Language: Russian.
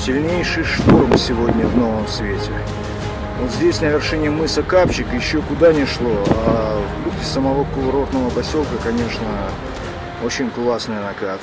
Сильнейший шторм сегодня в новом свете. Вот здесь, на вершине мыса Капчик, еще куда не шло, а в бухте самого курортного поселка, конечно, очень классный накат.